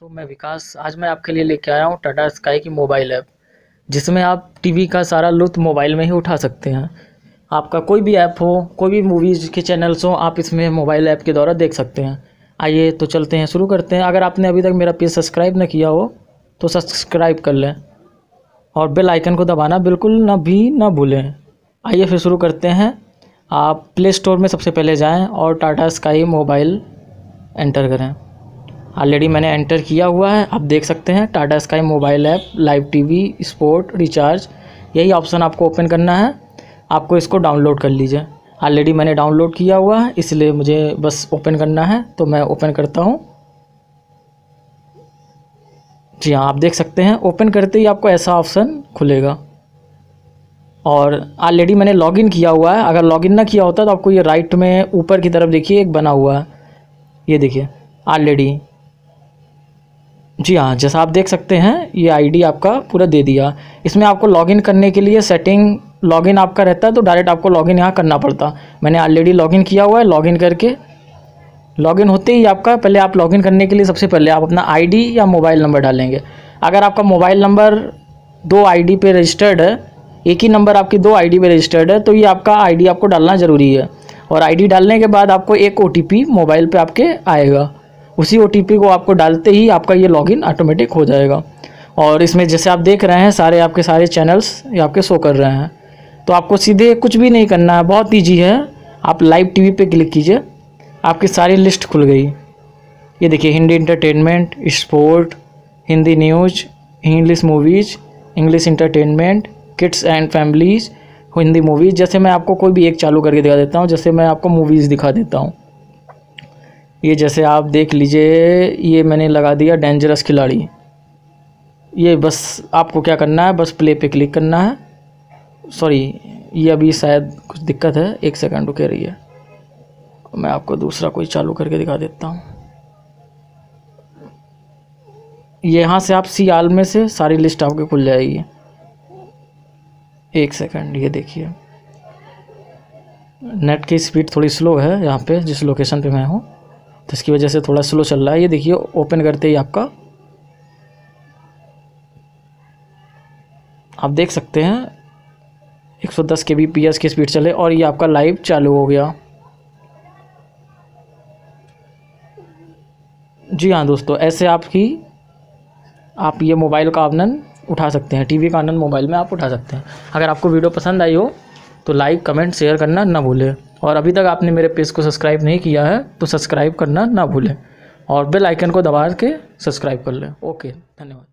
दोस्तों मैं विकास, आज मैं आपके लिए लेके आया हूँ टाटा स्काई की मोबाइल ऐप, जिसमें आप टीवी का सारा लुत्फ मोबाइल में ही उठा सकते हैं। आपका कोई भी ऐप हो, कोई भी मूवीज़ के चैनल्स हो, आप इसमें मोबाइल ऐप के द्वारा देख सकते हैं। आइए तो चलते हैं, शुरू करते हैं। अगर आपने अभी तक मेरा पेज सब्सक्राइब ना किया हो तो सब्सक्राइब कर लें और बेल आइकन को दबाना बिल्कुल ना भी ना भूलें। आइए फिर शुरू करते हैं। आप प्ले स्टोर में सबसे पहले जाएँ और टाटा स्काई मोबाइल एंटर करें। ऑलरेडी मैंने एंटर किया हुआ है। आप देख सकते हैं Tata Sky mobile app live TV sport recharge यही ऑप्शन आपको ओपन करना है। आपको इसको डाउनलोड कर लीजिए। ऑलरेडी मैंने डाउनलोड किया हुआ है, इसलिए मुझे बस ओपन करना है तो मैं ओपन करता हूँ। जी हाँ आप देख सकते हैं ओपन करते ही आपको ऐसा ऑप्शन खुलेगा। और ऑलरेडी मैंने लॉगिन किया हुआ है। अगर लॉगिन ना किया होता तो आपको ये राइट में ऊपर की तरफ़ देखिए, एक बना हुआ है। ये देखिए ऑलरेडी जी हाँ जैसा आप देख सकते हैं, ये आईडी आपका पूरा दे दिया। इसमें आपको लॉगिन करने के लिए सेटिंग लॉगिन आपका रहता है तो डायरेक्ट आपको लॉगिन यहाँ करना पड़ता। मैंने ऑलरेडी लॉगिन किया हुआ है लॉगिन करके। लॉगिन होते ही आपका पहले आप लॉगिन करने के लिए सबसे पहले आप अपना आईडी या मोबाइल नंबर डालेंगे। अगर आपका मोबाइल नंबर दो आईडी पे रजिस्टर्ड है, एक ही नंबर आपकी दो आईडी पे रजिस्टर्ड है तो ये आपका आईडी आपको डालना ज़रूरी है। और आईडी डालने के बाद आपको एक ओटीपी मोबाइल पे आपके आएगा। उसी ओटीपी को आपको डालते ही आपका ये लॉगिन ऑटोमेटिक हो जाएगा। और इसमें जैसे आप देख रहे हैं, सारे आपके सारे चैनल्स ये आपके शो कर रहे हैं। तो आपको सीधे कुछ भी नहीं करना है, बहुत ईजी है। आप लाइव टीवी पे क्लिक कीजिए, आपकी सारी लिस्ट खुल गई। ये देखिए Hindi entertainment sport Hindi news English movies English entertainment kids and families Hindi movies जैसे मैं आपको कोई भी एक चालू करके दिखा देता हूँ, जैसे मैं आपको मूवीज़ दिखा देता हूँ। ये जैसे आप देख लीजिए, ये मैंने लगा दिया डेंजरस खिलाड़ी। ये बस आपको क्या करना है, बस प्ले पे क्लिक करना है। सॉरी ये अभी शायद कुछ दिक्कत है। एक सेकंड रुके रही है मैं आपको दूसरा कोई चालू करके दिखा देता हूँ। यहाँ से आप सी आल में से सारी लिस्ट आपके खुल जाएगी। एक सेकंड ये देखिए। नेट की स्पीड थोड़ी स्लो है यहाँ पे, जिस लोकेशन पे मैं हूँ। तो इसकी वजह से थोड़ा स्लो चल रहा है। ये देखिए ओपन करते ही आपका आप देख सकते हैं 110 सौ के बी पी एस की स्पीड चले और ये आपका लाइव चालू हो गया। जी हाँ दोस्तों, ऐसे आपकी, आप ये मोबाइल का आनंद उठा सकते हैं टीवी का आनंद मोबाइल में आप उठा सकते हैं। अगर आपको वीडियो पसंद आई हो तो लाइक कमेंट शेयर करना ना भूलें। और अभी तक आपने मेरे पेज को सब्सक्राइब नहीं किया है तो सब्सक्राइब करना ना भूलें और बेल आइकन को दबा के सब्सक्राइब कर लें। ओके, धन्यवाद।